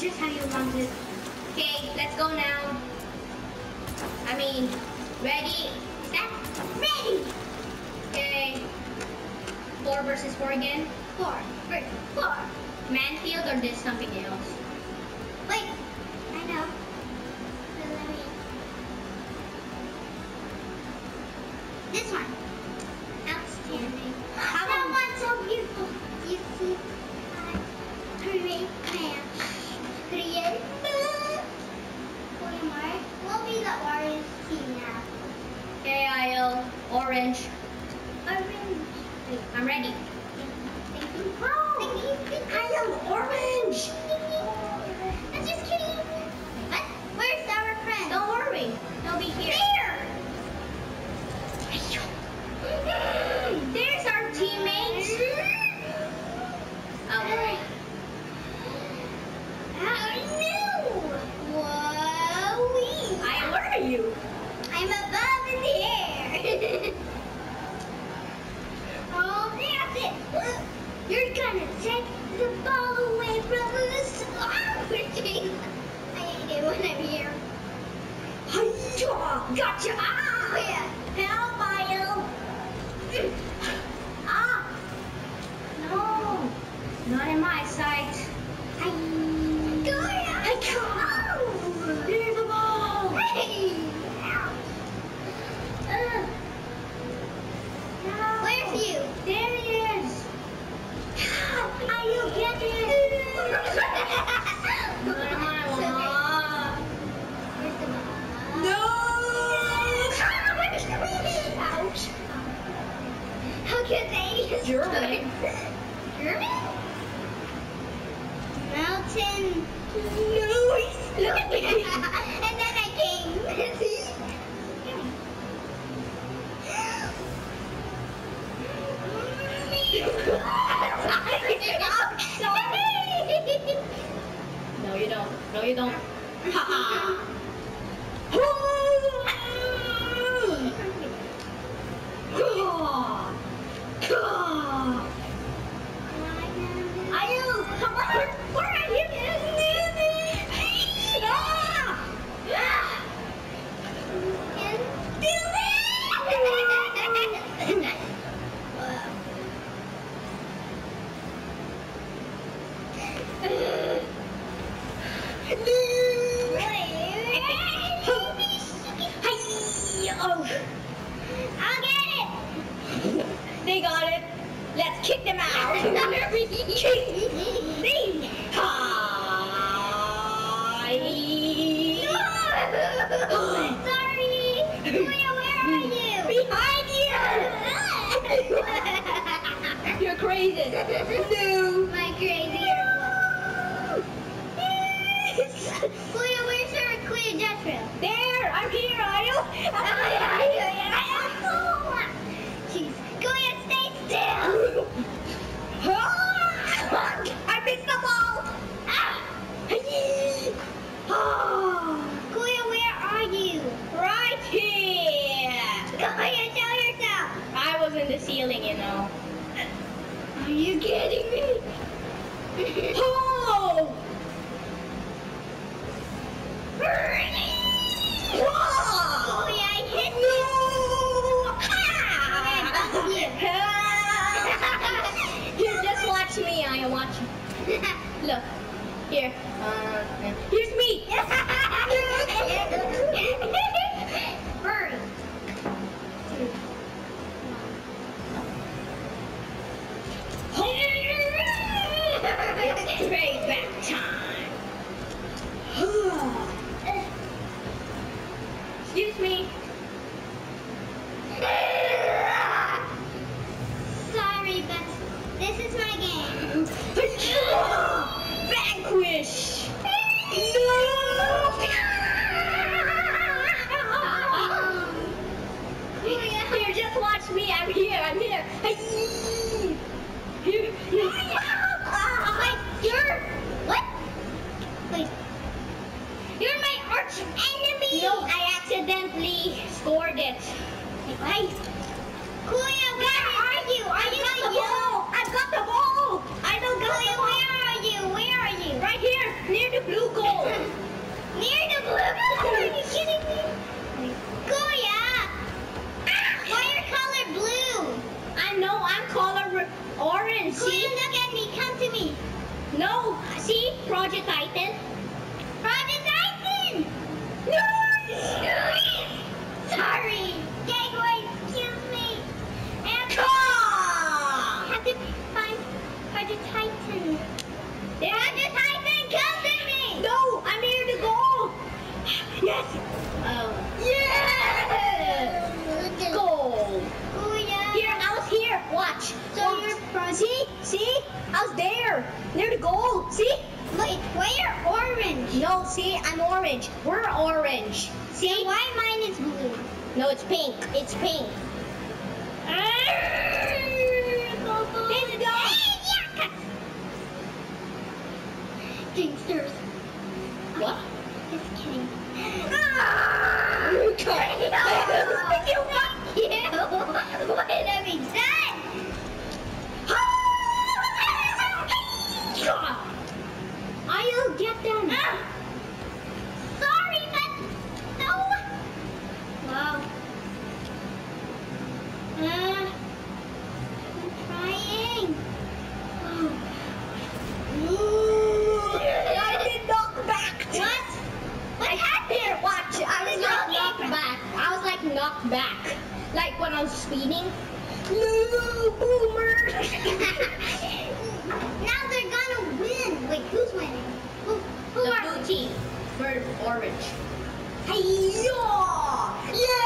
Just how you mom is. Okay, let's go now. I mean, ready, set, ready. Okay. Four versus four again. Four, three, four. Mannfield or there's something else? Fresh I ate it when I'm here. Hi-yah! Gotcha! Ah! Oh, yeah. Help, Miles. ah! No! Not in my side. and then I came. No, you don't. No, you don't. Uh-uh. big got it. Let's kick them out. Cheat. Thing. Hi. Sorry. Julia, where are you? Behind you. You're crazy. feeling, you know. Are you kidding me? oh! Whoa! I hit. Here, just watch me. I am watching. Look. Here. Uh, here's me. Bird. Where are you? I got the ball. I know, where are you? Where are you? Right here, near the blue goal. near the blue? Are you kidding me? Ah! Color blue? I know, I'm color orange. Look at me. Come to me. No, see? Project Titan. Project Titan! No! Sorry! See? See? I was there. Near the goal. See? Wait, where? Orange. No, see? I'm orange. We're orange. See? Why mine is blue? No, it's pink. It's pink. Ah! orange. Hey, yo! Yeah!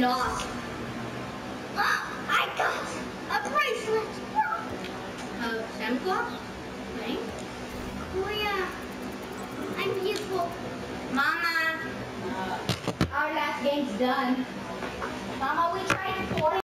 lost.